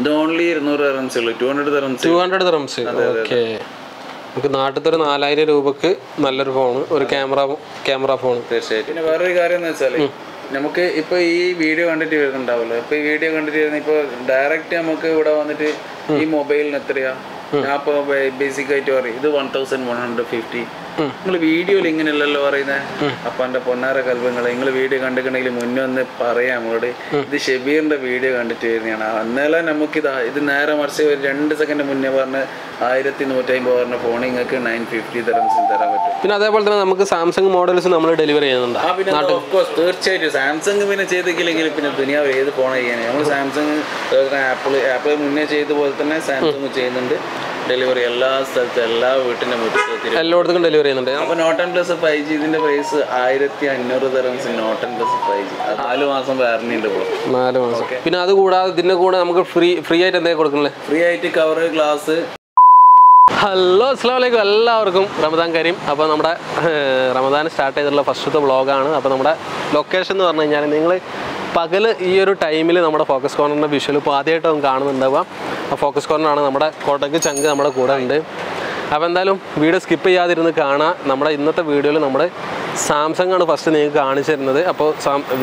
ഇത് ഓൺലി ഇരുന്നൂറ് റംസ് ഉള്ളൂ. Two hundred rooms two hundred rooms okay നമുക്ക് നാട്ടിലത്തെ ഒരു നാലായിരം രൂപക്ക് നല്ലൊരു ഫോൺ ഒരു ക്യാമറ ക്യാമറ ഫോൺ തീർച്ചയായിട്ടും. പിന്നെ വേറൊരു കാര്യം എന്ന് വെച്ചാൽ നമുക്ക് ഇപ്പൊ ഈ വീഡിയോ കണ്ടിട്ട് വരുന്നുണ്ടാവല്ലോ. ഇപ്പൊ ഈ വീഡിയോ കണ്ടിട്ട് വരുന്ന ഇപ്പൊ ഡയറക്റ്റ് നമുക്ക് ഇവിടെ വന്നിട്ട് ഈ മൊബൈലിന് എത്രയാ? ഞാൻ ബേസിക് ആയിട്ട് പറയും. ഇത് one thousand one hundred fifty നിങ്ങൾ വീഡിയോയിൽ ഇങ്ങനെയല്ലല്ലോ പറയുന്നത് അപ്പൊ എന്റെ പൊന്നാര കൽപ്പങ്ങളെ നിങ്ങൾ വീഡിയോ കണ്ടിട്ടുണ്ടെങ്കിൽ മുന്നേ ഒന്ന് പറയാം നമ്മളോട്. ഇത് ഷെബീറിന്റെ വീഡിയോ കണ്ടിട്ട് വരുന്നതാണ്. അന്നേരം നമുക്കിതാ ഇത് നേരെ മറിച്ച് ഒരു രണ്ട് സെക്കൻഡ് മുന്നേ പറഞ്ഞ ആയിരത്തി നൂറ്റമ്പത് പറഞ്ഞ ഫോൺ നിങ്ങൾക്ക് നയൻ ഫിഫ്റ്റി തരാൻ തരാൻ പറ്റും. പിന്നെ അതേപോലെ തന്നെ നമുക്ക് സാംസങ് മോഡൽസ് നമ്മൾ ഡെലിവറി ചെയ്യുന്നുണ്ട്. ആ പിന്നെ ഓഫ് കോഴ്സ് തീർച്ചയായിട്ടും. സാംസങ് പിന്നെ ചെയ്തില്ലെങ്കിൽ പിന്നെ ദുനിയാവ് ഏത് ഫോൺ ചെയ്യാൻ നമ്മൾ സാംസങ് ആപ്പിൾ ആപ്പിൾ മുന്നേ ചെയ്ത പോലെ തന്നെ സാംസങ് ചെയ്യുന്നുണ്ട്. ഡെലിവറി എല്ലാ സ്ഥലത്തും എല്ലാ വീട്ടിന്റെ മുറ്റത്തും എല്ലായിടത്തും ഡെലിവറി ചെയ്യുന്നുണ്ട്. അപ്പൊ Note ten plus five G ഇതിന്റെ പ്രൈസ് ആയിരത്തി അഞ്ഞൂറ് തരംസ് Note ten plus five G നാല് മാസം വാറണ്ടി ഉണ്ട് നാല് മാസം. പിന്നെ അത് കൂടാതെ ഇതിന്റെ കൂടെ നമുക്ക് ഫ്രീ ഫ്രീ ആയിട്ട് എന്തെങ്കിലും കൊടുക്കണല്ലേ? ഫ്രീ ആയിട്ട് കവർ ഗ്ലാസ് ഹലോ അസ്ലാം വലൈക്കും എല്ലാവർക്കും. റമദാൻ കരീം. അപ്പോൾ നമ്മുടെ റമദാൻ സ്റ്റാർട്ട് ചെയ്തിട്ടുള്ള ഫസ്റ്റത്തെ വ്ളോഗാണ് അപ്പോൾ നമ്മുടെ ലൊക്കേഷൻ എന്ന് പറഞ്ഞു കഴിഞ്ഞാൽ നിങ്ങൾ പകൽ ഈ ഒരു ടൈമിൽ നമ്മുടെ ഫോക്കസ് കോർണറിന്റെ വിഷ്വൽ ഇപ്പോൾ ആദ്യമായിട്ടും കാണുന്നുണ്ടാവുക. ആ ഫോക്കസ് കോർണറാണ് നമ്മുടെ കൊടക് ചങ്ക് നമ്മുടെ കൂടെ ഉണ്ട്. അപ്പോൾ എന്തായാലും വീഡിയോ സ്കിപ്പ് ചെയ്യാതിരുന്ന് കാണാം. നമ്മുടെ ഇന്നത്തെ വീഡിയോയിൽ നമ്മൾ സാംസങ് ആണ് ഫസ്റ്റ് നിങ്ങൾക്ക് കാണിച്ചു തരുന്നത്. അപ്പോൾ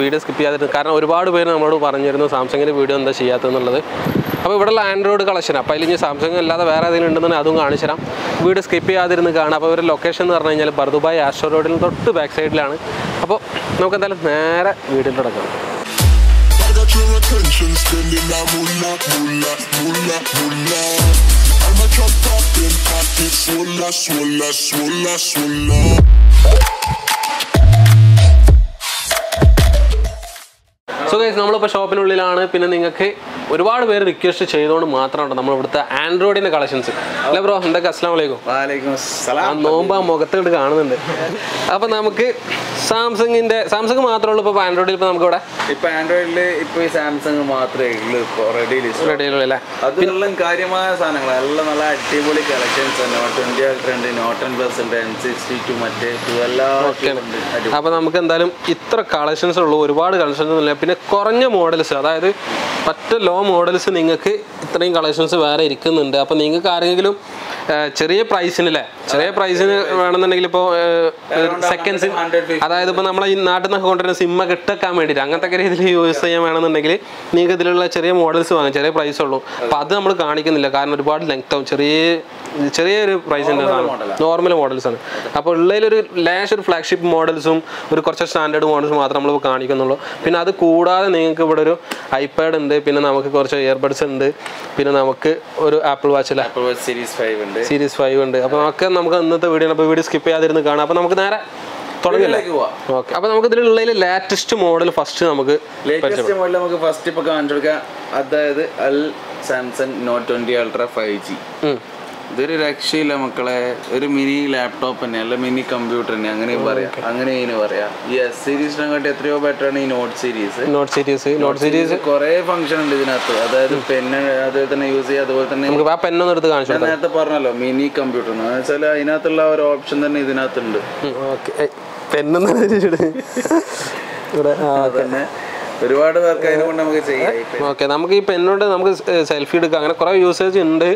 വീഡിയോ സ്കിപ്പ് ചെയ്യാതിരുന്നു കാരണം ഒരുപാട് പേര് നമ്മളോട് പറഞ്ഞിരുന്നു സാംസങ്ങിന്റെ വീഡിയോ എന്താ ചെയ്യാത്തതെന്നുള്ളത്. അപ്പോൾ ഇവിടെയുള്ള ആൻഡ്രോയിഡ് കളക്ഷൻ അപ്പോൾ ഇനി സാംസങ് അല്ലാതെ വേറെ ഏതെങ്കിലും ഉണ്ടെന്ന് അതും കാണിച്ചു തരാം. വീഡിയോ സ്കിപ്പ് ചെയ്യാതിരുന്ന് കാണാം. അപ്പോൾ ഒരു ലൊക്കേഷൻ എന്ന് പറഞ്ഞു കഴിഞ്ഞാൽ ബർദുബായ് ആസ്ട്രോ റോഡിൽ തൊട്ട് ബാക്ക് സൈഡിലാണ് അപ്പോൾ നമുക്ക് എന്തായാലും നേരെ വീഡിയോ തുടങ്ങാം attention, spending I'm moolah, moolah, moolah, moolah. I'm a chop poppin' pockets swolla, swolla, swolla, swolla. So guys നമ്മളിപ്പോൾ ഷോപ്പിനുള്ളിലാണ് പിന്നെ നിങ്ങൾക്ക് ഒരുപാട് പേര് റിക്വസ്റ്റ് ചെയ്തുകൊണ്ട് മാത്രമാണ് നമ്മൾ ഇവിടുത്തെ ആൻഡ്രോയിഡിന്റെ കളക്ഷൻസ് അല്ലെ ബ്രോ എന്തൊക്കെ? അസ്സാം വലൈക്കും നോമ്പ് ആ മുഖത്തോട്ട് കാണുന്നുണ്ട്. അപ്പൊ നമുക്ക് സാംസങ്ങിന്റെ സാംസങ് മാത്രമേ ഉള്ളൂ ഇപ്പൊ ആൻഡ്രോയിഡിൽ ഇപ്പൊ നമുക്ക് ഇവിടെ ഇപ്പൊ ആൻഡ്രോയിഡിൽ ഇപ്പൊ ഈ സാംസങ് മാത്രമേ ഉള്ളൂ ഇപ്പൊ റെഡിയിലുള്ള അതെല്ലാം കാര്യമായ സാധനങ്ങൾ എല്ലാം നല്ല അടിപൊളി കളക്ഷൻസ് നോട്ട് ട്വന്റി ഉണ്ട് നോട്ടൺ പ്ലസ് ഉണ്ട് എൻ സിക്സ്റ്റി ടു മറ്റേ എല്ലാം ഉണ്ട്. അപ്പോൾ നമുക്ക് എന്തായാലും ഇത്ര കളക്ഷൻസ് ഉള്ളൂ. ഒരുപാട് കളക്ഷൻസ് ഇല്ല പിന്നെ കുറഞ്ഞ മോഡൽസ് അതായത് പറ്റ ലോ മോഡൽസ് നിങ്ങൾക്ക് ഇത്രയും കളക്ഷൻസ് വേറെ ഇരിക്കുന്നുണ്ട്. അപ്പൊ നിങ്ങൾക്ക് ആരെങ്കിലും ആ, പ്രൈസിന് അല്ലേ ചെറിയ പ്രൈസിന് വേണമെന്നുണ്ടെങ്കിൽ ഇപ്പോൾ സെക്കൻഡ്സ് അതായത് ഇപ്പോൾ നമ്മളെ ഈ നാട്ടിൽ നിന്നൊക്കെ കൊണ്ടുവരുന്ന സിമ്മ ഇട്ടേക്കാൻ വേണ്ടിയിട്ട് അങ്ങനത്തെ രീതിയിൽ യൂസ് ചെയ്യാൻ വേണമെന്നുണ്ടെങ്കിൽ നിങ്ങൾക്ക് ഇതിലുള്ള ചെറിയ മോഡൽസ് വാങ്ങാം ചെറിയ പ്രൈസ് ഉള്ളൂ. അപ്പോൾ അത് നമ്മൾ കാണിക്കുന്നില്ല. കാരണം ഒരുപാട് ലെങ്ത് ആവും. ചെറിയ ചെറിയൊരു പ്രൈസിന്റെ സാധനം. നോർമൽ മോഡൽസ് ആണ്. അപ്പോൾ ഉള്ളതിലൊരു ലാഷ് ഒരു ഫ്ലാഗ്ഷിപ്പ് മോഡൽസും ഒരു കുറച്ച് സ്റ്റാൻഡേർഡ് മോഡൽസും മാത്രം നമ്മൾ കാണിക്കുന്നുള്ളൂ. പിന്നെ അത് കൂടാതെ നിങ്ങൾക്ക് ഇവിടെ ഒരു ഐപാഡ് ഉണ്ട് പിന്നെ നമുക്ക് കുറച്ച് ഇയർബഡ്സ് ഉണ്ട് പിന്നെ നമുക്ക് ഒരു ആപ്പിൾ വാച്ച് അല്ല? ആപ്പിൾ സീരീസ് Series 5 ഉണ്ട്. സീരീസ് ഫൈവ് ഉണ്ട്. അപ്പോൾ നമുക്ക് നമുക്ക് ഇന്നത്തെ വീഡിയോ അപ്പോൾ വീഡിയോ സ്കിപ്പ് ചെയ്യാതിരുന്ന് കാണാം. അപ്പോൾ നമുക്ക് നേരെ തുടങ്ങില്ലേ? ഓക്കെ അപ്പോൾ നമുക്ക് ഇതിലുള്ളതിൽ ലേറ്റസ്റ്റ് മോഡൽ ഫസ്റ്റ് നമുക്ക് ലേറ്റസ്റ്റ് മോഡൽ നമുക്ക് ഫസ്റ്റ് ഇപ്പൊ കാണിച്ചു കൊടുക്കാം. അതായത് അൽ Samsung Note twenty ultra five G. ഇതൊരു രക്ഷയില്ല മക്കളെ. ഒരു മിനി ലാപ്ടോപ്പ് തന്നെ അല്ല മിനി കമ്പ്യൂട്ടർ തന്നെ. അങ്ങനെ പറയാം. അങ്ങനെ ഇതിന് പറയാം. ഈ എസ് സീരീസിനെ കാട്ടി എത്രയോ ബെറ്റർ ആണ് ഈ note series note series note series കുറെ ഫംഗ്ഷൻ ഉണ്ട് ഇതിനകത്ത്. അതായത് പെന്ന് അതുപോലെ തന്നെ യൂസ് ചെയ്യുക അതുപോലെ തന്നെ നമുക്ക് ആ പെന്നൊന്നും എടുത്ത് കാണിച്ചു നേരത്തെ പറഞ്ഞല്ലോ മിനി കമ്പ്യൂട്ടർ എന്ന് വെച്ചാൽ അതിനകത്തുള്ള ഒരു ഓപ്ഷൻ തന്നെ ഇതിനകത്തുണ്ട്. ഓക്കെ പെന്നൊന്നും ഇവിടെ തന്നെ. ഒരുപാട് പേർക്ക് അതിനെ കൊണ്ട് നമുക്ക് ചെയ്യാം. ഓക്കെ നമുക്ക് ഈ പെണ്ണോണ്ട് നമുക്ക് സെൽഫി എടുക്കാം. അങ്ങനെ കുറെ യൂസേജ് ഉണ്ട്.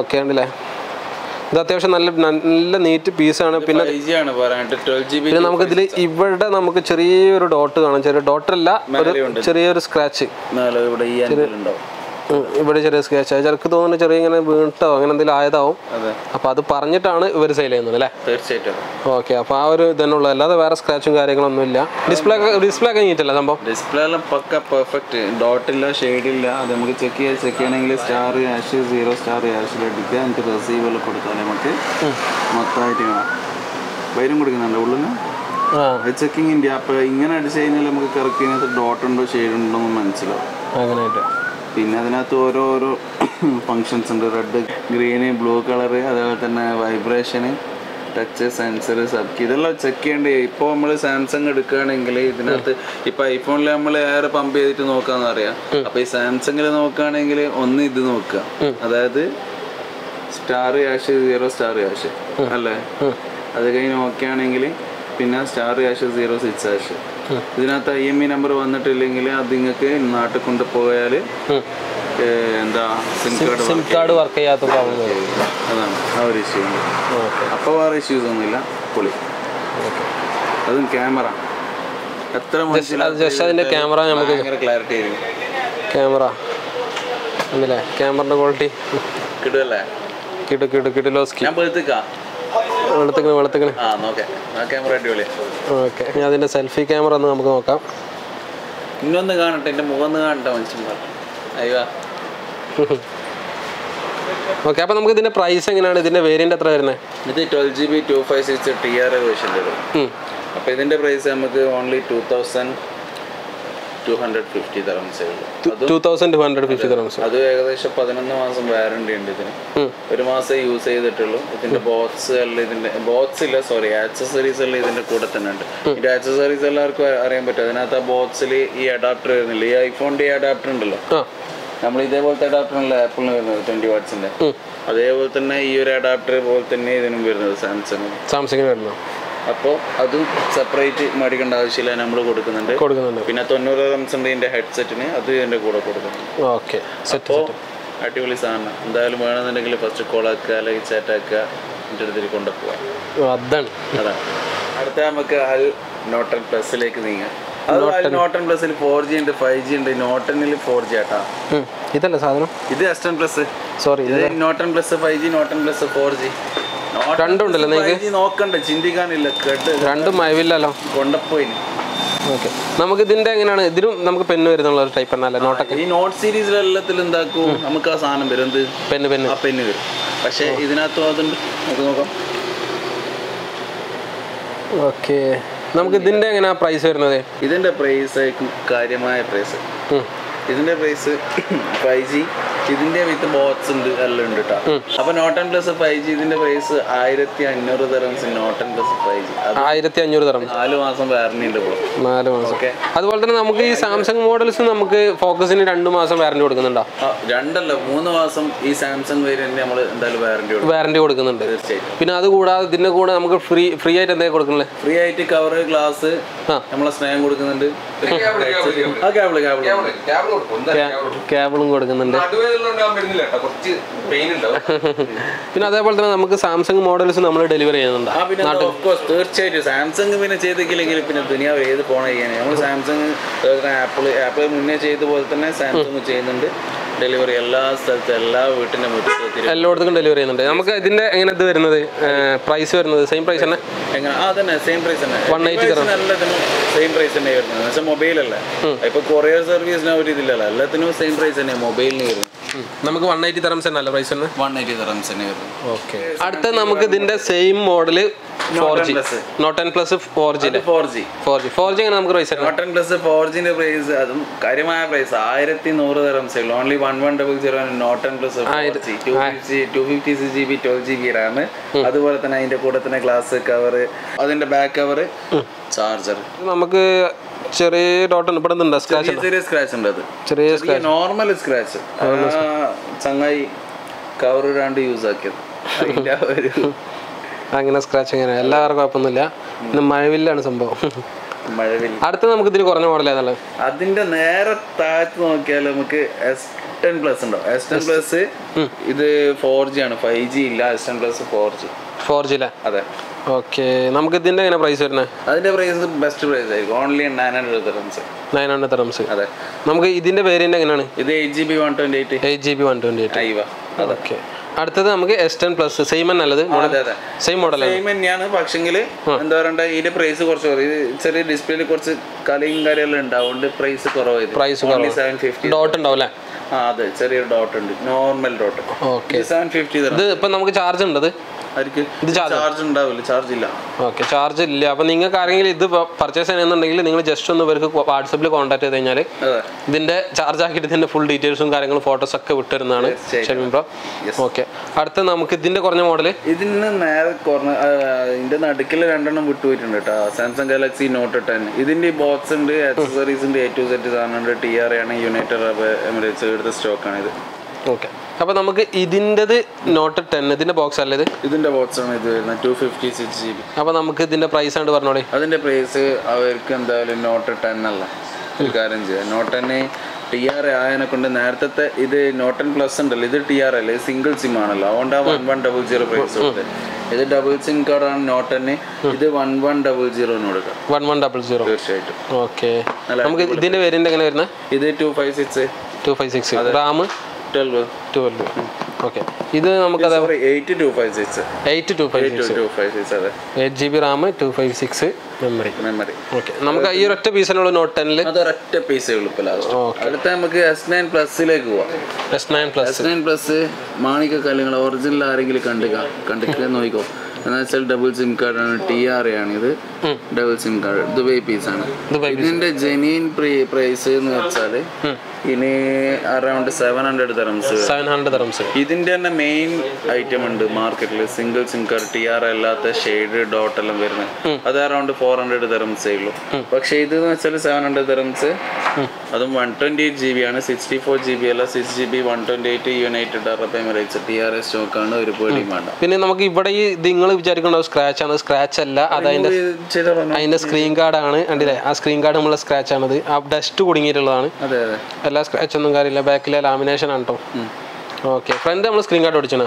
ഓക്കെ ഉണ്ടല്ലേ? ഇത് അത്യാവശ്യം നല്ല നല്ല നീറ്റ് പീസാണ് പിന്നെ പിന്നെ നമുക്ക് ഇതിൽ ഇവിടെ നമുക്ക് ചെറിയൊരു ഡോട്ട് കാണാം. ചെറിയ ഡോട്ടല്ല ഒരു ചെറിയൊരു സ്ക്രാച്ച് ഇവിടെ ഈ ഇവിടെ ചെറിയ സ്കേച്ച് ചിലക്ക് തോന്നുന്നു ചെറിയ ഇങ്ങനെ വീണിട്ടോ അങ്ങനെ എന്തെങ്കിലും ആയതാവും. അപ്പൊ അത് പറഞ്ഞിട്ടാണ് ഇവർ സെയിൽ ചെയ്യുന്നത് അല്ലേ? തീർച്ചയായിട്ടും. ഓക്കെ അപ്പൊ ആ ഒരു ഇതന്നെ അല്ലാതെ വേറെ സ്ക്രാച്ചും കാര്യങ്ങളൊന്നും ഇല്ല. ഡിസ്പ്ലേ ഡിസ്പ്ലേ കഴിഞ്ഞിട്ടില്ല സംഭവം? ഡിസ്പ്ലേ പക്ക പെർഫെക്റ്റ് ഡോട്ട് ഇല്ല ഷെയ്ഡ് ഇല്ല. അത് നമുക്ക് ചെക്ക് ചെയ്യാൻ ചെക്ക് ചെയ്യണമെങ്കിൽ സ്റ്റാർ ആഷ് സീറോ സ്റ്റാർ ആഷിൽ അടിക്കുക. നമുക്ക് എല്ലാം കൊടുത്താൽ നമുക്ക് മൊത്തമായിട്ട് വൈരും കൊടുക്കുന്നുണ്ട്. ചെക്കിങ് ഇന്ത്യ അപ്പൊ ഇങ്ങനെ അടിച്ച് കഴിഞ്ഞാൽ നമുക്ക് കറക്റ്റ് ഡോട്ട് ഉണ്ടോ ഷെയ്ഡ് ഉണ്ടോ എന്ന് മനസ്സിലാവും. അങ്ങനെയായിട്ട്. പിന്നെ അതിനകത്ത് ഓരോ ഓരോ ഫങ്ഷൻസ് ഉണ്ട്. റെഡ് ഗ്രീന് ബ്ലൂ കളറ് അതേപോലെ തന്നെ വൈബ്രേഷന് ടച്ച് സെൻസർ സബ്ക്ക് ഇതെല്ലാം ചെക്ക് ചെയ്യേണ്ടത് ഇപ്പോൾ നമ്മൾ സാംസങ് എടുക്കുകയാണെങ്കിൽ ഇതിനകത്ത് ഇപ്പം ഐഫോണിൽ നമ്മൾ എയർ പമ്പ് ചെയ്തിട്ട് നോക്കാന്ന് അറിയാം അപ്പോൾ ഈ സാംസങ്ങിൽ നോക്കുകയാണെങ്കിൽ ഒന്ന് ഇത് നോക്കുക. അതായത് star hash zero star hash അല്ലേ? അത് കഴിഞ്ഞ് നോക്കുകയാണെങ്കിൽ പിന്നെ star hash zero six hash ഇതിനകത്ത് ഐ എം ഇ നമ്പർ വന്നിട്ടില്ലെങ്കിൽ അത് നിങ്ങൾക്ക് നാട്ടിൽ കൊണ്ടുപോയാൽ എന്താ sim card sim card work ചെയ്യാത്ത അതാണ്. ആ ഒരു ഇഷ്യൂ ഉണ്ട് അപ്പോൾ വേറെ ഇഷ്യൂസ് ഒന്നുമില്ല. പൊളി. അതും ക്യാമറ എത്ര just അതിന്റെ ക്യാമറ നമുക്ക് ക്ലാരിറ്റി ആയിരിക്കും. ക്യാമറ ഉണ്ടല്ലേ ക്യാമറയുടെ ക്വാളിറ്റി കിട്ടുമല്ലേ കിട്ടു കിട്ടു ലോസ് ഞാൻ പെടുത്തേക്കാ ക്യാമറ അടിപൊളിയാ ഓക്കെ. ഇനി അതിന്റെ സെൽഫി ക്യാമറ ഒന്ന് നമുക്ക് നോക്കാം. ഇന്നൊന്ന് കാണട്ടെ എന്റെ മുഖം ഒന്ന് കാണട്ടെ മനുഷ്യന്മാർ. അയ്യോ. ഓക്കെ അപ്പോൾ നമുക്ക് ഇതിന്റെ പ്രൈസ് എങ്ങനെയാണ്? ഇതിന്റെ വേരിയന്റ് എത്ര വരുന്നത് ഇത് twelve G B two five six T R version വരും അപ്പോൾ ഇതിന്റെ പ്രൈസ് നമുക്ക് only two thousand two hundred fifty തറംസേ ഉള്ളൂ അതും ഏകദേശം പതിനൊന്ന് മാസം വാറണ്ടി ഉണ്ട് ഇതിന്. ഒരു മാസം യൂസ് ചെയ്തിട്ടുള്ളൂ. ഇതിന്റെ ബോക്സ് അല്ല ഇതിന്റെ ബോക്സ് ഇല്ല സോറി ആക്സസറീസ് എല്ലാം ഇതിന്റെ കൂടെ തന്നെ ഉണ്ട്. ഇതിന്റെ ആക്സസറീസ് എല്ലാവർക്കും അറിയാൻ പറ്റും. അതിനകത്ത് ആ ബോക്സിൽ ഈ അഡാപ്റ്റർ വരുന്നില്ല? ഈ ഐഫോണിന്റെ ഈ അഡാപ്റ്റർ ഉണ്ടല്ലോ? നമ്മൾ ഇതേപോലത്തെ അഡാപ്റ്റർ അല്ല ആപ്പിളിന് വരുന്നത് ട്വന്റി വാട്ട്സിന്റെ അതേപോലെ തന്നെ ഈ ഒരു അഡാപ്റ്റർ പോലെ തന്നെ ഇതിനും വരുന്നത് സാംസങ് സാംസങ്ങിന് വരുന്നു അപ്പോൾ അതും സെപ്പറേറ്റ് മേടിക്കേണ്ട ആവശ്യമില്ല നമ്മൾ കൊടുക്കുന്നുണ്ട്. കൊടുക്കുന്നുണ്ട്. പിന്നെ തൊണ്ണൂറ് ഇതിന്റെ ഹെഡ്സെറ്റിന് അത് എന്റെ കൂടെ കൊടുക്കുന്നുണ്ട്. ഓക്കെ. അപ്പോൾ അടിപൊളി സാധനം. എന്തായാലും വേണമെന്നുണ്ടെങ്കിൽ ഫസ്റ്റ് കോൾ ആക്കുക അല്ലെങ്കിൽ ചാറ്റ് ആക്കുക എന്റെ അടുത്തിൽ കൊണ്ടുപോകാം അതാണ്. അതാണ്. അടുത്ത നമുക്ക് അൽ നോട്ടൺ പ്ലസിലേക്ക് നീങ്ങാം. നോട്ടൺ പ്ലസിൽ ഫോർ ജി ഉണ്ട് ഫൈവ് ജി ഉണ്ട്. നോട്ടണിൽ ഫോർ ജി ആട്ടാ. ഉം. ഇതല്ലേ സാധനം? ഇത് എസ് ടെൻ പ്ലസ് സോറി ഇത് note ten plus five G note ten plus four G രണ്ടും ഉണ്ടല്ലോ നിങ്ങൾക്ക്? നോക്കണ്ട. ചിന്തിക്കാനില്ല. കേട്ട് രണ്ടും മയവില്ലല്ലോ? കൊണ്ടപ്പോയി ഓക്കെ. നമുക്ക് ഇതിന്റെ എങ്ങനെയാണ്? ഇതിനും നമുക്ക് പെണ്ണ് വരുന്നുള്ള ഒരു ടൈപ്പ് എന്നല്ലേ? നോട്ടൊക്കെ? ഈ നോട്ട് സീരീസിലെല്ലാത്തിലും എന്താക്കും? നമുക്ക് ആ സാധനം വരും. എന്ത്? പെണ്ണ് പെണ്ണ് ആ പെന്ന് വരും. പക്ഷേ ഇതിനകത്ത് അതുണ്ട്. നമുക്ക് നോക്കാം. ഓക്കെ. നമുക്ക് ഇതിന്റെ എങ്ങനെയാ പ്രൈസ് വരുന്നത്? ഇതിന്റെ പ്രൈസ് കാര്യമായ പ്രൈസ്. ഇതിന്റെ പ്രൈസ് ഫൈവ് ജി ഇതിന്റെ വിത്ത് ബോക്സ് ഉണ്ട് എല്ലാം ഉണ്ട് കേട്ടോ അപ്പൊ note ten plus five G ഇതിന്റെ പ്രൈസ് ആയിരത്തി അഞ്ഞൂറ് dirhams note ten plus five G ആയിരത്തി അഞ്ഞൂറ് തരം നാല് മാസം വാറന്റി ഉണ്ട് നാല് മാസം. ഓക്കെ അതുപോലെ തന്നെ നമുക്ക് ഈ സാംസങ് മോഡൽസ് നമുക്ക് ഫോക്കസിന് രണ്ട് മാസം വാറന്റി കൊടുക്കുന്നുണ്ടോ? രണ്ടല്ല മൂന്ന് മാസം ഈ സാംസങ് വേരിയന്റ് നമ്മൾ എന്തായാലും വാറന്റി വാറന്റി വാറണ്ടി കൊടുക്കുന്നുണ്ട്. തീർച്ചയായിട്ടും. പിന്നെ അത് കൂടാതെ ഇതിന്റെ കൂടെ നമുക്ക് ഫ്രീ ഫ്രീ ആയിട്ട് എന്തെങ്കിലും കൊടുക്കണല്ലേ ഫ്രീ ആയിട്ട് കവർ ഗ്ലാസ് നമ്മളെ സ്നേഹം കൊടുക്കുന്നുണ്ട്. ആ കേബിൾ കേബിൾ കേബിളും കൊടുക്കുന്നുണ്ട്. വരുന്നില്ല കേട്ടോ. കുറച്ച് പെയിൻ ഉണ്ടാവും. പിന്നെ അതേപോലെ തന്നെ നമുക്ക് സാംസങ് മോഡൽസ് നമ്മൾ ഡെലിവറി ചെയ്യുന്നുണ്ട്. തീർച്ചയായിട്ടും. സാംസങ് പിന്നെ ചെയ്തില്ലെങ്കിൽ പിന്നെ ദുനിയാവ് ഏത് ഫോൺ ചെയ്യാൻ നമ്മൾ സാംസങ് ആപ്പിൾ ആപ്പിൾ മുന്നേ ചെയ്ത പോലെ തന്നെ സാംസങ് ചെയ്യുന്നുണ്ട്. ഡെലിവറി എല്ലാ സ്ഥലത്തും എല്ലാ വീട്ടിന്റെ മുറ്റത്തും എല്ലായിടത്തും ഡെലിവറി ചെയ്യുന്നുണ്ട്. നമുക്ക് ഇതിന്റെ എങ്ങനെ ഇത് വരുന്നത്? പ്രൈസ് വരുന്നത്? സെയിം പ്രൈസ് തന്നെ? എങ്ങനെ? ആ തന്നെ സെയിം പ്രൈസ് തന്നെ. 180 Device സെയിം പ്രൈസ് തന്നെ വരുന്നത്. പക്ഷേ മൊബൈൽ അല്ലേ? ഇപ്പൊ കൊറിയർ സർവീസിന് ഒരു ഇതില്ലല്ലോ. എല്ലാത്തിനും സെയിം പ്രൈസ് തന്നെ മൊബൈലിന് വരുന്നത്. നമുക്ക് വൺ എയ്റ്റി തരംസ് തന്നെ അല്ല പ്രൈസ് വൺ എയ്റ്റി തെറംസ് തന്നെ ഓക്കെ അടുത്ത നമുക്ക് ഇതിന്റെ same model four G Plus. Note ten plus four G four G four G four G എങ്ങനെ നമുക്ക് പ്രൈസ് തന്നെ നോട്ടൺ പ്ലസ് ഫോർ ജിന്റെ പ്രൈസ് അതും കാര്യമായ പ്രൈസ് ആയിരത്തി നൂറ് തരംസേ ഉള്ളൂ only one one double zero note ten plus two fifty two fifty six G B twelve G B RAM അതുപോലെ തന്നെ അതിന്റെ കൂടെ തന്നെ ഗ്ലാസ് കവർ അതിന്റെ ബാക്ക് കവർ ചാർജർ നമുക്ക് ചെറിയ ഡോട്ട് ഇവിടെ ഉണ്ട് സ്ക്രാച്ച് ചെറിയ സ്ക്രാച്ച് ഉണ്ട് അത്. ചെറിയ സ്ക്രാച്ച് നോർമൽ സ്ക്രാച്ച് ചങ്ങായി കവർ ഇടാണ്ട് യൂസ് ആക്കിയത്. അങ്ങനെ സ്ക്രാച്ച് അങ്ങനെ. എല്ലാവർക്കും കുഴപ്പമൊന്നുമില്ല. പിന്നെ മഴവില്ലാണ് സംഭവം. മഴവിൽ അടുത്ത നമുക്ക് ഇതിൽ കുറഞ്ഞ മോഡൽ ഏതാണ് അതിന്റെ നേരെ താഴത്ത് നോക്കിയാൽ നമുക്ക് എസ് ടെൻ പ്ലസ് ഉണ്ടോ? എസ് ടെൻ പ്ലസ് ഇത് ഫോർ ജി ആണ്. ഫൈവ് ജി ഇല്ല. S ten plus four G four G അല്ലേ അതെ. ഓക്കെ നമുക്ക് ഇതിന്റെ എങ്ങനെ പ്രൈസ് വരുന്നത് അതിന്റെ പ്രൈസ് ബെസ്റ്റ് പ്രൈസ് ആയിരിക്കും. Only nine hundred dirhams nine hundred dirhams അതെ. നമുക്ക് ഇതിന്റെ വേരിയന്റ് എങ്ങനെയാണ്? ഇത് eight G B one twenty eight eight G B one twenty eight ഐവ അതൊക്കെ അടുത്തത് നമുക്ക് എസ് ടെൻ പ്ലസ് സെയിം നല്ലത് സെയിം മോഡൽ സെയിം തന്നെയാണ്. പക്ഷെങ്കിൽ എന്താ പറയണ്ട ഇതിന്റെ പ്രൈസ് കുറച്ച് ചെറിയ ഡിസ്പ്ലേയിൽ കുറച്ച് കലയും കാര്യമെല്ലാം ഉണ്ട്. അതുകൊണ്ട് പ്രൈസ് കുറവായിരുന്നു പ്രൈസ് സെവൻ ഫിഫ്റ്റി ഡോട്ട് ഉണ്ടാവും അല്ലേ? ആ അതെ. ചെറിയൊരു ഡോട്ട് ഉണ്ട്. Normal dot okay. Seven fifty ഇത് ഇപ്പൊ നമുക്ക് ചാർജ് ഉണ്ട് ഇത് ചാർജ് ഉണ്ടാവില്ല ചാർജ് ഇല്ല. ഓക്കെ ചാർജ് ഇല്ല. അപ്പൊ നിങ്ങൾക്ക് ആരെങ്കിലും ഇത് പർച്ചേസ് ചെയ്യണമെന്നുണ്ടെങ്കിൽ നിങ്ങൾ ജസ്റ്റ് ഒന്ന് ഇവർക്ക് വാട്സപ്പിൽ കോൺടാക്ട് ചെയ്ത് കഴിഞ്ഞാൽ ഇതിന്റെ ചാർജ് ആക്കിയിട്ട് ഇതിന്റെ ഫുൾ ഡീറ്റെയിൽസും കാര്യങ്ങളും ഫോട്ടോസ് ഒക്കെ വിട്ടുതരുന്നതാണ്. ഷെമീൻ ബ്രോ ഓക്കെ അടുത്ത നമുക്ക് ഇതിന്റെ കുറഞ്ഞ മോഡൽ ഇതിന് നേരെ കുറഞ്ഞ ഇതിന്റെ നടുക്കിൽ രണ്ടെണ്ണം വിട്ടുപോയിട്ടുണ്ട് കേട്ടോ. സാംസങ് ഗാലക്സി നോട്ട് ടെൻ ഇതിന്റെ ബോക്സ് ഉണ്ട് ആക്സസറീസ് ഉണ്ട് എ ടു സെറ്റ് സാധനം ഉണ്ട് ടി ആർ ആണ് യുണൈറ്റഡ് അറബ് എമിറേറ്റ്സ് എടുത്ത സ്റ്റോക്കാണ് ഇത് ഓക്കെ അപ്പോൾ നമുക്ക് ഇതിന്റെത് നോട്ട് ടെൻ ഇതിന്റെ ബോക്സ് അല്ലേ ഇത്? ഇതിന്റെ ബോക്സ് ആണ് ഇത് വരുന്നത്. Two fifty six G B അപ്പൊ നമുക്ക് ഇതിന്റെ പ്രൈസ് ആണ് പറഞ്ഞോളി. അതിന്റെ പ്രൈസ് അവർക്ക് എന്തായാലും നോട്ട് ടെൻ അല്ല. ഒരു കാര്യം ചെയ്യാം. നോട്ട് ടെൻ ടി ആർ ആയതിനെ കൊണ്ട് നേരത്തെ ഇത് നോട്ട് ടെൻ പ്ലസ് ഉണ്ടല്ലോ. ഇത് ടി ആർ അല്ലേ? സിംഗിൾ സിം ആണല്ലോ. അതുകൊണ്ട് one one double zero price ഉണ്ട് ഇത് ഡബിൾ സിം കാർഡാണ് നോട്ടന് ഇത് വൺ വൺ ഡബിൾ സീറോന് കൊടുക്കാം. വൺ വൺ ഡബിൾ സീറോ തീർച്ചയായിട്ടും. ഓക്കെ നമുക്ക് ഇതിന്റെ വേരിയന്റ് എങ്ങനെ വരുന്നത്? ഇത് two five six two five six RAM twelve twelve okay ഇത് നമുക്ക് അതെ eight two five six eight two five six അതെ. Eight G B RAM two five six memory memory okay നമുക്ക് ഈ ഒറ്റ പീസിനുള്ള നോട്ട് ടെന്നിൽ ഒറ്റ പീസേ ഉള്ളൂ അടുത്ത നമുക്ക് എസ് നയൻ പ്ലസിലേക്ക് പോവാം. S nine plus S nine plus മാണിക്ക കല്ലുകൾ ഒറിജിനൽ ആരെങ്കിലും കണ്ടുക കണ്ടിട്ട് നോക്കിക്കോ. എന്ന് വെച്ചാൽ ഡബിൾ സിം കാർഡാണ് ടി ആർ ആണ് ഇത്. ഡബിൾ സിം കാർഡ് ദുബൈ പീസാണ് ആണ്. ഇതിന്റെ ജെനീൻ പ്രൈസ് എന്ന് വെച്ചാൽ ഇനി around seven hundred dirhams seven hundred dirhams ഇതിന്റെ തന്നെ മെയിൻ ഐറ്റം ഉണ്ട് മാർക്കറ്റിൽ single sim card T R അല്ലാത്ത ഷെയ്ഡ് ഡോട്ട് എല്ലാം വരുന്നത്. അത് അറൗണ്ട് ഫോർ ഹൺഡ്രഡ് തെറംസേ ഉള്ളൂ. പക്ഷെ ഇത് എന്ന് വെച്ചാൽ സെവൻ ഹൺഡ്രഡ് തെറംസ് അതും one twenty eight G B ആണ്. സിക്സ്റ്റി ഫോർ ജി ബി അല്ല six G B one twenty eight United Arab Emirates T R S സ്റ്റോക്കാണ് ഒരു പേടിയും വേണ്ട പിന്നെ നമുക്ക് ഇവിടെ ഈ നിങ്ങൾ വിചാരിക്കുന്ന സ്ക്രാച്ച് ആണ്. സ്ക്രാച്ച് അല്ല. അത് അതിന്റെ അതിന്റെ സ്ക്രീൻ കാർഡ് ആണ്. കണ്ടില്ലേ? ആ സ്ക്രീൻ കാർഡ് നമ്മളെ സ്ക്രാച്ച് ആണത്. ആ ഡസ്റ്റ് കുടുങ്ങിയിട്ടുള്ളതാണ്. അതെ അതെ. എല്ലാ സ്ക്രാച്ച് ഒന്നും കാര്യമില്ല. ബാക്കിലെ ലാമിനേഷൻ ആണ് കേട്ടോ ഓക്കെ ഫ്രണ്ട് നമ്മൾ സ്ക്രീൻ കാർഡ് ഓടിച്ചണ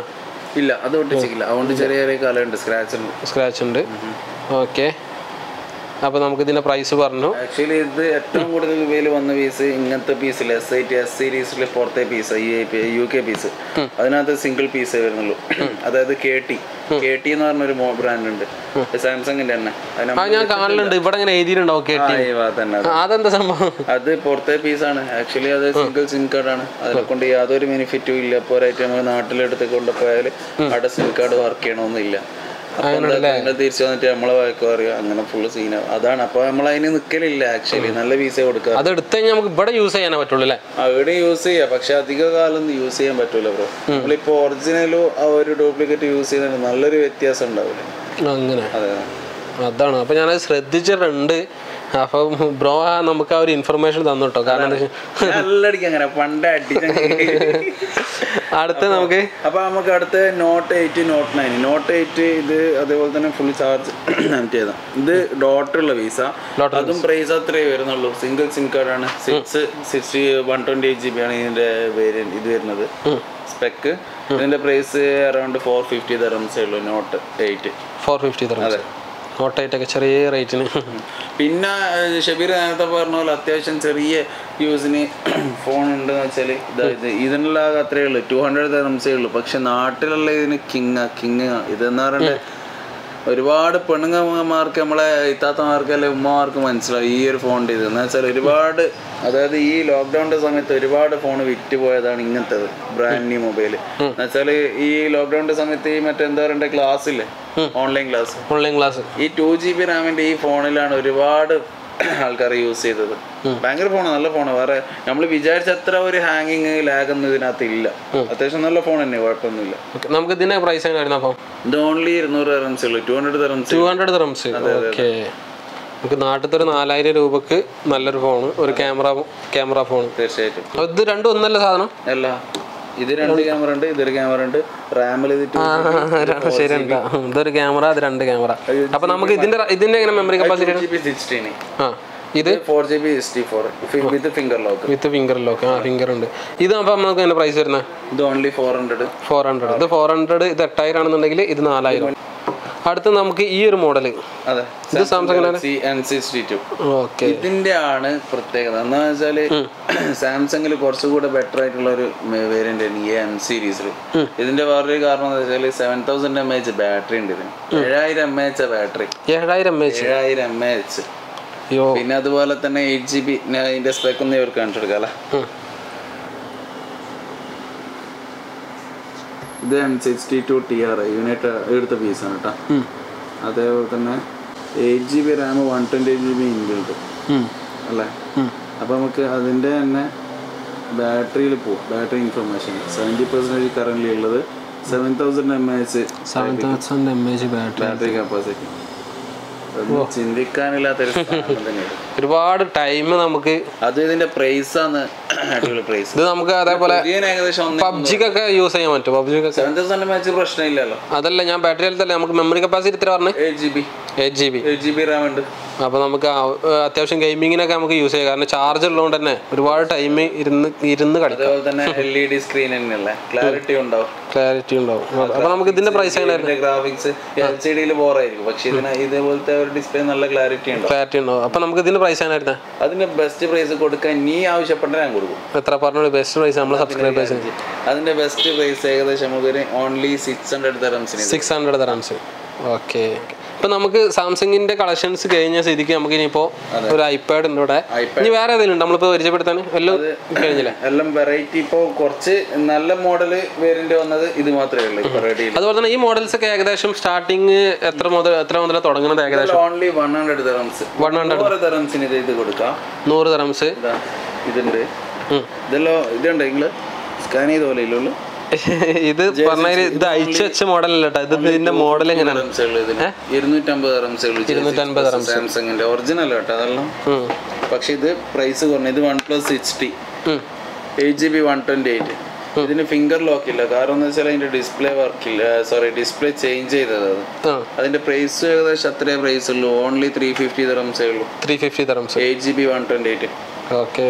ഇല്ല അത് ഒട്ടിച്ചില്ല അതുകൊണ്ട് ചെറിയ ചെറിയ കാലുണ്ട് സ്ക്രാച്ച് ഉണ്ട്. സ്ക്രാച്ച് ഉണ്ട്. ഓക്കെ അപ്പോൾ നമുക്ക് ഇതിന്റെ പ്രൈസ് പറഞ്ഞു. ആക്ച്വലി ഇത് ഏറ്റവും കൂടുതൽ വിലയിൽ വന്ന പീസ് ഇങ്ങനത്തെ പീസിൽ എസ് ഐ ടി എസ് സീരീസിലെ പുറത്തെ പീസ് യു കെ പീസ് അതിനകത്ത് സിംഗിൾ പീസേ വരുന്നുള്ളൂ. അതായത് കെ ടി കെ ടി എന്ന് പറഞ്ഞൊരു ബ്രാൻഡ് ഉണ്ട്. സാംസങ്ങിന്റെ തന്നെ. ഞാൻ കാണലുണ്ട്. ഇവിടെ ഇങ്ങനെ എഴുതിയിട്ടുണ്ടാവും. അതെന്താ സംഭവം? അത് പുറത്തെ പീസാണ് ആക്ച്വലി അത് സിംഗിൾ സിം കാർഡാണ് അതിനെ കൊണ്ട് യാതൊരു ബെനിഫിറ്റും ഇല്ല. പോരായിട്ട് നമ്മൾ നാട്ടിലെടുത്ത് കൊണ്ടുപോയാൽ അവിടെ സിം കാർഡ് വർക്ക് ചെയ്യണമെന്നില്ല തിരിച്ചു വന്നിട്ട് നമ്മളെ വഴക്ക് പറയുക അങ്ങനെ ഫുള്ള് സീന അതാണ്. അപ്പൊ നമ്മൾ അതിന് നിക്കലില്ല ആക്ച്വലി നല്ല വിസ കൊടുക്കുക. അത് എടുത്തു കഴിഞ്ഞാൽ നമുക്ക് ഇവിടെ യൂസ് ചെയ്യാനേ പറ്റുള്ളൂ അല്ലേ? അവിടെ യൂസ് ചെയ്യാം. പക്ഷെ അധിക കാലം യൂസ് ചെയ്യാൻ പറ്റൂല ബ്രോ നമ്മളിപ്പോ ഒറിജിനലോ ആ ഒരു ഡ്യൂപ്ലിക്കേറ്റ് യൂസ് ചെയ്യുന്നതിന് നല്ലൊരു വ്യത്യാസം ഉണ്ടാവില്ല അങ്ങനെ. അതെ. അതാണ്. അപ്പൊ ഞാനത് ശ്രദ്ധിച്ചിട്ടുണ്ട്. അപ്പൊ ബ്രോ ആ നമുക്ക് ആ ഒരു ഇൻഫർമേഷൻ തന്നു കേട്ടോ കാരണം അങ്ങനെ പണ്ട് അടിച്ച അടുത്ത നമുക്ക്? അപ്പൊ നമുക്ക് അടുത്ത note eight note nine note eight ഇത് അതേപോലെ തന്നെ ഫുൾ ചാർജ് ചെയ്താ. ഇത് ഡോട്ടുള്ള ഉള്ള Dot അതും പ്രൈസ് അത്രേ വരുന്നുള്ളൂ. സിംഗിൾ സിം കാർഡാണ് six sixty one twenty eight G B ആണ് ഇതിന്റെ വേരിയന്റ് ഇത് വരുന്നത്. സ്പെക്ക് ഇതിന്റെ പ്രൈസ് അറൗണ്ട് ഫോർ ഫിഫ്റ്റി തരംസേ ഉള്ളൂ നോട്ട് എയ്റ്റ് ഫോർ ഫിഫ്റ്റി തരാം നോട്ടായിട്ടൊക്കെ ചെറിയ റേറ്റിന്. പിന്നെ ഷബീർ നേരത്തെ പറഞ്ഞ പോലെ അത്യാവശ്യം ചെറിയ യൂസിന് ഫോൺ ഉണ്ടെന്ന് വെച്ചാൽ ഇതായത് ഇതിനുള്ള അത്രയേ ഉള്ളൂ. ടു ഹൺഡ്രഡ് തരംസേ ഉള്ളൂ. പക്ഷെ നാട്ടിലുള്ള ഇതിന് കിങ് കിങ് ഇതെന്ന് പറയുന്നത് ഒരുപാട് പെണ്ണുങ്ങന്മാർക്ക് നമ്മളെ ഇത്താത്തമാർക്ക് അല്ലെ ഉമ്മമാർക്ക് മനസ്സിലാവും ഈ ഒരു ഫോണിന്റെ ഇത്. എന്ന് വെച്ചാൽ ഒരുപാട് അതായത് ഈ ലോക്ക്ഡൌണിന്റെ സമയത്ത് ഒരുപാട് ഫോൺ വിറ്റ് പോയതാണ് ഇങ്ങനത്തെ ബ്രാൻഡ് ന്യൂ മൊബൈൽ എന്ന് വെച്ചാൽ ഈ ലോക്ക്ഡൌണിന്റെ സമയത്ത് ഈ മറ്റെന്താ പറയണ്ടേ ക്ലാസ്സില്ലേ ഓൺലൈൻ ക്ലാസ് ഓൺലൈൻ ക്ലാസ് ഈ ടു ജി ബി റാമിന്റെ ഈ ഫോണിലാണ് ഒരുപാട് ആൾക്കാർ യൂസ് ചെയ്തത്. ഭയങ്കര ഫോണ് നല്ല ഫോണ് വേറെ നമ്മൾ വിചാരിച്ച അത്ര ഒരു ഹാങ്ങിങ് ലാഗ് ഒന്നും ഇതിനകത്ത് ഇല്ല അത്യാവശ്യം നല്ല ഫോൺ തന്നെ കുഴപ്പമൊന്നുമില്ല. നമുക്ക് ഇതിന്റെ പ്രൈസ് അപ്പം? ഇത് ഓൺലി ഇരുന്നൂറ് റംസ് ഉള്ളൂ two hundred dirhams two hundred dirhams okay നമുക്ക് നാട്ടിലത്തെ ഒരു നാലായിരം രൂപക്ക് നല്ലൊരു ഫോൺ ഒരു ക്യാമറ ക്യാമറ ഫോൺ തീർച്ചയായിട്ടും. ഇത് രണ്ടും ഒന്നല്ല സാധനം? അല്ല ഇത് രണ്ട് ക്യാമറ ഉണ്ട് ഇതൊരു ക്യാമറ ഉണ്ട് റാമിൽ ഇത് ടു ശരി എന്താ? ഇതൊരു ക്യാമറ അത് രണ്ട് ക്യാമറ. അപ്പൊ നമുക്ക് ഇതിന്റെ ഇതിന്റെ എങ്ങനെ മെമ്മറി കപ്പാസിറ്റി സിക്സ്റ്റീൻ ആ ഇത്? Four G B sixty four with finger lock with finger lock ആ ഫിംഗർ ഉണ്ട്. ഇത് അപ്പം നമുക്ക് അതിന്റെ പ്രൈസ് വരുന്നത്? ഇത് only four hundred four hundred ഇത് ഫോർ ഹൺഡ്രഡ് ഇത് എട്ടായിരം ആണെന്നുണ്ടെങ്കിൽ ഇത് നാലായിരം. അടുത്ത് നമുക്ക് ഈ ഒരു മോഡൽ ഇത് സാംസങ് ഓക്കെ ഇതിന്റെ ആണ് പ്രത്യേകത. എന്താ വെച്ചാൽ സാംസങ്ങിൽ കുറച്ചുകൂടെ ബെറ്റർ ആയിട്ടുള്ള ഒരു വേരിയന്റ് ഈ എം സീരീസിൽ ഇതിന്റെ വേറൊരു കാരണം എന്താ വെച്ചാൽ seven thousand M H battery ഉണ്ട് ഇതിന്. ഏഴായിരം എം എച്ച് ബാറ്ററി ഏഴായിരം എം എച്ച് ഏഴായിരം എം എച്ച് പിന്നെ അതുപോലെ തന്നെ എയ്റ്റ് ജി ബി അതിന്റെ സ്പെക്ക് ഒന്ന് ഇവർക്ക് കാണിച്ചു കൊടുക്കാല ഇത് M sixty two T R unit എടുത്ത പീസാണ് കേട്ടോ അതേപോലെ തന്നെ eight G B RAM one twenty eight G B inbuilt. അല്ലേ? അപ്പോൾ നമുക്ക് അതിന്റെ തന്നെ ബാറ്ററിയിൽ പോവും. Battery information seventy percentage current ഉള്ളത് seven thousand M H seven thousand M H battery battery capacity ചിന്തിക്കാനില്ലാത്തൊരു ഒരുപാട് ടൈം നമുക്ക് അത് ഇതിന്റെ പ്രൈസ് ആണ്. അടിപൊളി പ്രൈസ് ഇത് നമുക്ക് അതേപോലെ പബ്ജിക്കൊക്കെ യൂസ് ചെയ്യാൻ പറ്റും പബ്ജിക്കൊക്കെ പ്രശ്നമില്ലല്ലോ. അതല്ല ഞാൻ ബാറ്ററി അല്ലേ നമുക്ക് മെമ്മറി കപ്പാസിറ്റി എത്ര പറഞ്ഞു? Eight G B eight G B eight G B RAM ഉണ്ട്. അപ്പോൾ നമുക്ക് അത്യാവശ്യം ഗെയിമിങ്ങിനൊക്കെ നമുക്ക് യൂസ് ചെയ്യാം. കാരണം ചാർജ് ഉള്ളതുകൊണ്ട് തന്നെ ഒരുപാട് ടൈം ഇരുന്ന് ഇരുന്ന് കളിക്കാം. അതുപോലെ തന്നെ എൽ ഇ ഡി സ്ക്രീൻ തന്നെയല്ലേ? ക്ലാരിറ്റി ഉണ്ടാവും. ക്ലാരിറ്റി ഉണ്ടാവും. അപ്പോൾ നമുക്ക് ഇതിന്റെ പ്രൈസ് എങ്ങനെയായിരുന്നു? ഗ്രാഫിക്സ് എൽ സി ഡിയിൽ ബോറായിരിക്കും പക്ഷേ ഇതിന് ഇതേപോലത്തെ ഒരു ഡിസ്പ്ലേ നല്ല ക്ലാരിറ്റി ഉണ്ട് ക്ലാരിറ്റി ഉണ്ടാവും. അപ്പോൾ നമുക്ക് ഇതിന്റെ പ്രൈസ് എങ്ങനെയായിരുന്നു? അതിന്റെ ബെസ്റ്റ് പ്രൈസ് കൊടുക്കാൻ നീ ആവശ്യപ്പെട്ട ഞാൻ കൊടുക്കും. എത്ര പറഞ്ഞു ബെസ്റ്റ് പ്രൈസ് നമ്മൾ സബ്സ്ക്രൈബേഴ്സ് അതിന്റെ ബെസ്റ്റ് പ്രൈസ് ഏകദേശം നമുക്കൊരു ഓൺലി സിക്സ് ഹൺഡ്രഡ് തരംസിന് സിക്സ് ഹൺഡ്രഡ് തരാംസ് ഓക്കെ ഇപ്പൊ നമുക്ക് സാംസങ്ങിന്റെ കളക്ഷൻസ് കഴിഞ്ഞ സ്ഥിതിക്ക് നമുക്ക് ഇനിയിപ്പോ ഒരു ഐപാഡ് ഉണ്ട് ഇവിടെ. ഇനി വേറെ ഏതെങ്കിലും നമ്മളിപ്പോ പരിചയപ്പെടുത്താൻ എല്ലാം കഴിഞ്ഞില്ലേ? എല്ലാം വെറൈറ്റി ഇപ്പോ കുറച്ച് നല്ല മോഡൽ വേരിന്റെ വന്നത് ഇത് മാത്രമേ ഉള്ളൂ അതുപോലെ തന്നെ ഈ മോഡൽസ് ഒക്കെ ഏകദേശം സ്റ്റാർട്ടിങ് എത്ര മുതൽ എത്ര മുതൽ തുടങ്ങുന്നത് ഏകദേശം? Only one hundred dirhams one hundred തെറംസിന് ഇത് ഇത് കൊടുക്കാം. നൂറ് തെറംസ് ഇതാ ഇതുണ്ട്. ഇതെല്ലാം ഇതുണ്ട് നിങ്ങൾ സ്കാൻ ചെയ്ത പോലെ ഇല്ലുള്ളൂ ഇത് പറഞ്ഞ ഇത് അയച്ചു വെച്ച മോഡലല്ല കേട്ടോ ഇത് ഇതിന്റെ മോഡൽ എങ്ങനെയാണ്? ഇരുന്നൂറ്റമ്പത് സാംസങ്ങിന്റെ ഒറിജിനൽ കേട്ടോ അതെല്ലാം. പക്ഷെ ഇത് പ്രൈസ് കുറഞ്ഞ. ഇത് one plus sixty. Eight G B one twenty eight ഇതിന് ഫിംഗർ ലോക്ക് ഇല്ല. കാരണം എന്ന് വെച്ചാൽ അതിന്റെ ഡിസ്പ്ലേ വർക്ക് ഇല്ല. സോറി ഡിസ്പ്ലേ ചേഞ്ച് ചെയ്തത് അത്. അതിന്റെ പ്രൈസ് ഏകദേശം അത്രേ പ്രൈസ് ഉള്ളൂ. ഓൺലി ത്രീ ഫിഫ്റ്റി തരംസേ ഉള്ളൂ. Three fifty dirhams eight G B one twenty eight okay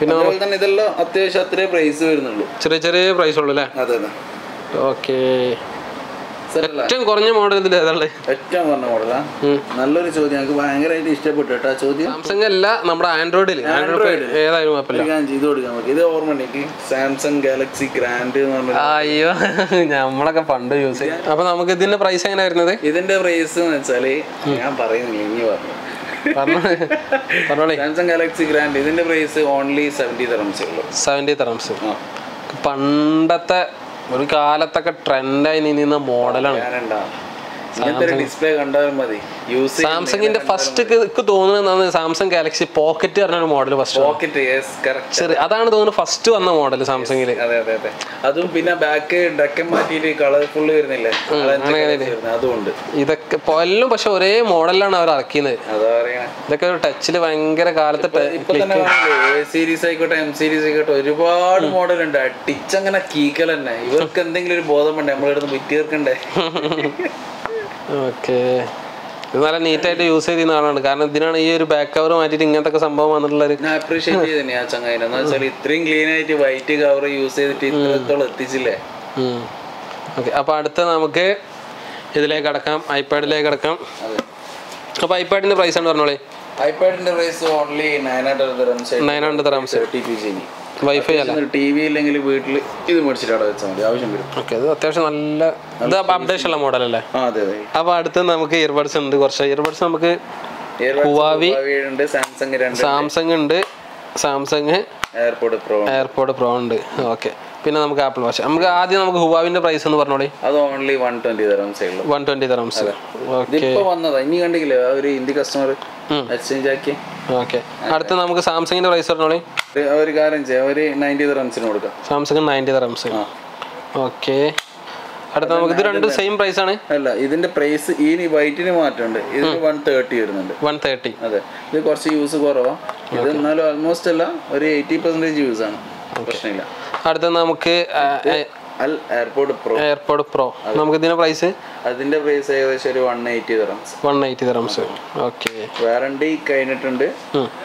പിന്നെ തന്നെ ഇതെല്ലാം അത്യാവശ്യം അത്രേ പ്രൈസ് വരുന്നുള്ളൂ. ചെറിയ ചെറിയ പ്രൈസ് ഉള്ളൂ അല്ലേ? അതെ അതെ. ഓക്കെ ഏറ്റവും കുറഞ്ഞ മോഡൽ ഇതിൽ ഏതാൾ ഏറ്റവും കുറഞ്ഞ മോഡലാ നല്ലൊരു ചോദ്യം. എനിക്ക് ഭയങ്കരമായിട്ട് ഇഷ്ടപ്പെട്ടു കേട്ടോ ചോദ്യം. സാംസങ് അല്ല നമ്മുടെ ആൻഡ്രോയിഡിൽ ആൻഡ്രോയിഡ് ഏതായാലും കുഴപ്പമില്ല. ഇത് കൊടുക്കാൻ നോക്കി ഇത് ഓർമ്മ ഉണ്ടെങ്കിൽ സാംസങ് ഗാലക്സി ഗ്രാൻഡ് അയ്യോ നമ്മളൊക്കെ പണ്ട് യൂസ് ചെയ്യും അപ്പൊ നമുക്ക് ഇതിന്റെ പ്രൈസ് എങ്ങനെ വരുന്നത്? ഇതിന്റെ പ്രൈസ് എന്ന് വെച്ചാൽ ഞാൻ പറയുന്നില്ല ഇനി പറഞ്ഞു. സാംസങ് ഗാലക്സി ഗ്രാൻഡ് ഇതിന്റെ പ്രൈസ് ഓൺലി സെവന്റി തരംസേ ഉള്ളൂ. തെറംസ് പണ്ടത്തെ ഒരു കാലത്തൊക്കെ ട്രെൻഡായി നിന്ന മോഡലാണ് ഡിസ്പ്ലേ കണ്ടാൽ മതി. സാംസങ്ങിന്റെ ഫസ്റ്റ് എനിക്ക് തോന്നുന്നത് സാംസങ് ഗാലക്സി പോക്കറ്റ് പറഞ്ഞ മോഡൽ ഫസ്റ്റ് പോക്കറ്റ് ചെറിയ അതാണ് തോന്നുന്നത് ഫസ്റ്റ് വന്ന മോഡൽ സാംസങ്ങിൽ. അതെ അതെ അതെ. അതും പിന്നെ ബാക്ക് ഡക്കൻ മാറ്റിയിട്ട് കളർഫുൾ വരുന്നില്ലേ? അതുകൊണ്ട് ഇതൊക്കെ എല്ലാം പക്ഷെ ഒരേ മോഡലിലാണ് അവർ ഇറക്കിയത്. ഇതൊക്കെ ഒരു ടച്ചിൽ ഭയങ്കര കാലത്ത് സീരീസ് ആയിക്കോട്ടെ എം സീരീസ് ആയിക്കോട്ടെ ഒരുപാട് മോഡൽ ഉണ്ട്. അടിച്ചങ്ങനെ കീക്കൽ തന്നെ. ഇവർക്ക് എന്തെങ്കിലും ഒരു ബോധം വേണ്ടേ? നമ്മളിടുന്ന് വിറ്റ് തീർക്കണ്ടേ ഓക്കെ. ഇത് നല്ല നീറ്റായിട്ട് യൂസ് ചെയ്തിരുന്ന ആളാണ്. കാരണം ഇതിനാണ് ഈ ഒരു ബാക്ക് കവർ മാറ്റിയിട്ട് ഇങ്ങനത്തെ സംഭവം വന്നിട്ടുള്ളത്. ഞാൻ അപ്രീഷിയേറ്റ് ചെയ്തേ ആ ചങ്ങായിനെ. എന്ന് വെച്ചാൽ ഇത്രയും ക്ലീൻ ആയിട്ട് വൈറ്റ് കവർ യൂസ് ചെയ്തിട്ട് ഇത്രത്തോളം എത്തിച്ചില്ലേ? ഓക്കെ. അപ്പോൾ അടുത്ത നമുക്ക് ഇതിലേക്ക് അടക്കാം ഐപാഡിലേക്ക് അടക്കാം അപ്പൊ അപ്പോൾ ഐപാഡിന്റെ പ്രൈസ് ആണ് പറഞ്ഞോളേ? ഐപാഡിന്റെ price only nine hundred nine hundred dirhams thirty P wifi അല്ല? ടി വി ഇല്ലെങ്കിൽ വീട്ടിൽ ഇത് മേടിച്ചിട്ട് അവിടെ വെച്ചാൽ മതി ആവശ്യം വരും. ഓക്കെ അത് അത്യാവശ്യം നല്ല ഇത് അപ്ഡേഷൻ ഉള്ള മോഡൽ അല്ലേ? അതെ അതെ. അപ്പോൾ അടുത്ത് നമുക്ക് ഇയർബഡ്സ് ഉണ്ട് കുറച്ച് ഇയർബഡ്സ് നമുക്ക് ഹുവാവി ഉണ്ട് സാംസങ് രണ്ട് സാംസങ് ഉണ്ട് Samsung AirPods pro AirPods pro ഉണ്ട്. ഓക്കെ പിന്നെ നമുക്ക് ആപ്പിൾ വാച്ച് നമുക്ക് ആദ്യം നമുക്ക് ഹുവാവിന്റെ പ്രൈസ് എന്ന് പറഞ്ഞോളി. അത് only one twenty dirhams one twenty dirhams okay വന്നതാ. ഇനി കണ്ടില്ലേ ഒരു ഹിന്ദി കസ്റ്റമർ എക്സ്ചേഞ്ച് ആക്കി. ഓക്കെ. അടുത്ത നമുക്ക് സാംസങ്ങിന്റെ പ്രൈസ് പറഞ്ഞോളി. ഒരു- കാര്യം ചെയ്യാം. ഒരു നയന്റി റംസിന് കൊടുക്കാം. Samsung ninety dirhams. ഓക്കെ. അടുത്ത നമുക്ക് ഇത് രണ്ടും സെയിം പ്രൈസ് ആണ്. അല്ല ഇതിന്റെ പ്രൈസ് ഈ വൈറ്റിന് മാറ്റമുണ്ട്. ഇതിന് വൺ തേർട്ടി വരുന്നുണ്ട്. വൺ തേർട്ടി അതെ. ഇത് കുറച്ച് യൂസ് കുറവാ. ഇത് എന്നാലും ആൾമോസ്റ്റ് അല്ല ഒരു എയ്റ്റി പെർസെന്റേജ് യൂസ് ആണ്. പ്രശ്നമില്ല. അടുത്ത നമുക്ക് അൽ എയർപോർട്ട് പ്രോ എയർപോർട്ട് പ്രോ നമുക്ക് ഇതിന്റെ പ്രൈസ് അതിന്റെ പ്രൈസ് ഏകദേശം ഒരു one eighty dirhams one eighty dirhams okay warranty കഴിഞ്ഞിട്ടുണ്ട്.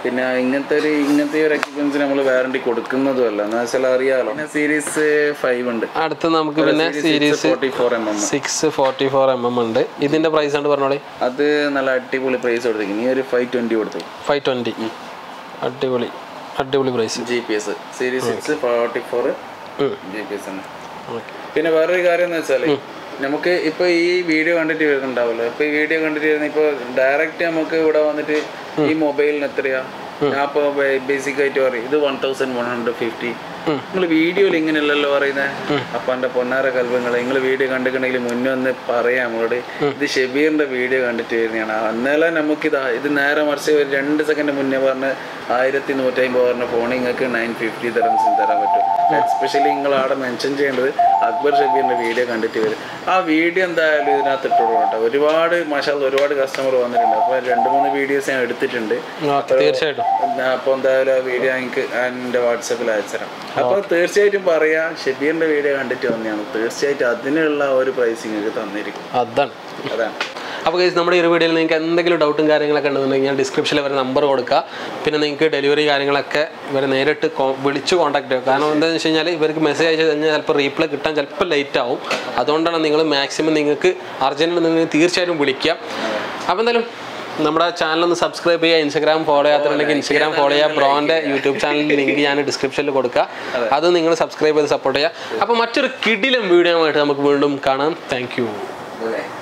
പിന്നെ ഇങ്ങനത്തെ ഒരു ഇങ്ങനത്തെ ഒരു എക്യുപ്മെന്റ്സ് നമ്മൾ വാറണ്ടി കൊടുക്കുന്നതും അല്ല എന്ന് വെച്ചാൽ അറിയാലോ. പിന്നെ സീരീസ് ഫൈവ് ഉണ്ട്. അടുത്ത് നമുക്ക് പിന്നെ series forty four M M six forty four M M ഉണ്ട്. ഇതിന്റെ പ്രൈസ് ആണ് പറഞ്ഞോളി. അത് നല്ല അടിപൊളി പ്രൈസ് കൊടുത്തേക്കും. ഈ ഒരു ഫൈവ് ട്വന്റി കൊടുത്തു ഫൈവ് ട്വന്റി അടിപൊളി. അടിപൊളി price G P S series six forty four G P S ആണ് പിന്നെ വേറൊരു കാര്യം എന്ന് വെച്ചാൽ നമുക്ക് ഇപ്പൊ ഈ വീഡിയോ കണ്ടിട്ട് വരുന്നുണ്ടാവല്ലോ. ഇപ്പൊ ഈ വീഡിയോ കണ്ടിട്ട് വരുന്ന ഇപ്പൊ ഡയറക്റ്റ് നമുക്ക് ഇവിടെ വന്നിട്ട് ഈ മൊബൈലിന് എത്രയാ? ഞാൻ ഇപ്പൊ ബേസിക് ആയിട്ട് പറയും ഇത് one thousand one hundred fifty നിങ്ങൾ വീഡിയോയിൽ ഇങ്ങനെയല്ലല്ലോ പറയുന്നത് അപ്പൊ എന്റെ പൊന്നാര കൽവങ്ങൾ നിങ്ങൾ വീഡിയോ കണ്ടിട്ടുണ്ടെങ്കിൽ മുന്നേ ഒന്ന് പറയാം നമ്മളോട്. ഇത് ഷെബീറിന്റെ വീഡിയോ കണ്ടിട്ട് വരുന്നതാണ്. അന്നേരം നമുക്ക് ഇതാ ഇത് നേരെ മറിച്ച് ഒരു രണ്ട് സെക്കൻഡ് മുന്നേ പറഞ്ഞ ആയിരത്തി നൂറ്റി അമ്പത് പറഞ്ഞ ഫോൺ നിങ്ങൾക്ക് നയൻ ഫിഫ്റ്റി തരാൻ തരാൻ പറ്റും. എസ്പെഷ്യലി നിങ്ങൾ അവിടെ മെൻഷൻ ചെയ്യേണ്ടത് അക്ബർ ഷബീറിന്റെ വീഡിയോ കണ്ടിട്ട് വരും ആ വീഡിയോ എന്തായാലും ഇതിനകത്ത് ഇട്ടോളൂ കേട്ടോ. ഒരുപാട് മഷാൽ ഒരുപാട് കസ്റ്റമർ വന്നിട്ടുണ്ട്. അപ്പോൾ രണ്ട് മൂന്ന് വീഡിയോസ് ഞാൻ എടുത്തിട്ടുണ്ട്. തീർച്ചയായിട്ടും. അപ്പോൾ എന്തായാലും ആ വീഡിയോ എനിക്ക് എന്റെ വാട്സപ്പിൽ അയച്ചുതരാം. അപ്പോൾ തീർച്ചയായിട്ടും പറയാ ഷബീറിന്റെ വീഡിയോ കണ്ടിട്ട് വന്നെയാണ് തീർച്ചയായിട്ടും അതിനുള്ള ഒരു പ്രൈസ് നിങ്ങൾക്ക് തന്നിരിക്കും. അതാണ്. അതാണ്. അപ്പോൾ guys, നമ്മുടെ ഈ ഒരു വീഡിയോയിൽ നിങ്ങൾക്ക് എന്തെങ്കിലും ഡൗട്ടും കാര്യങ്ങളൊക്കെ ഉണ്ടെന്നുണ്ടെങ്കിൽ ഞാൻ ഡിസ്ക്രിപ്ഷനിൽ വരെ നമ്പർ കൊടുക്കുക. പിന്നെ നിങ്ങൾക്ക് ഡെലിവറി കാര്യങ്ങളൊക്കെ ഇവരെ നേരിട്ട് കോ- വിളിച്ച് കോൺടാക്ട് ചെയ്യുക. കാരണം എന്താണെന്ന് വെച്ച് കഴിഞ്ഞാൽ ഇവർക്ക് മെസ്സേജ് അയച്ചു കഴിഞ്ഞാൽ ചിലപ്പോൾ റീപ്ലൈ കിട്ടാൻ ചിലപ്പോൾ ലേറ്റ് ആവും. അതുകൊണ്ടാണ് നിങ്ങൾ മാക്സിമം നിങ്ങൾക്ക് അർജന്റ് നിങ്ങൾ തീർച്ചയായിട്ടും വിളിക്കുക. അപ്പോൾ എന്തായാലും നമ്മുടെ ചാനൽ ഒന്ന് സബ്സ്ക്രൈബ് ചെയ്യുക ഇൻസ്റ്റാഗ്രാം ഫോളോ ചെയ്യാത്തുണ്ടെങ്കിൽ ഇൻസ്റ്റാഗ്രാം ഫോളോ ചെയ്യുക. ബ്രോന്റെ യൂട്യൂബ് ചാനലിന്റെ ലിങ്ക് ഞാൻ ഡിസ്ക്രിപ്ഷനിൽ കൊടുക്കുക. അത്. നിങ്ങൾ സബ്സ്ക്രൈബ് ചെയ്ത് സപ്പോർട്ട് ചെയ്യുക. അപ്പോൾ മറ്റൊരു കിടിലം വീഡിയോ ആയിട്ട് നമുക്ക് വീണ്ടും കാണാം. താങ്ക് അതെ.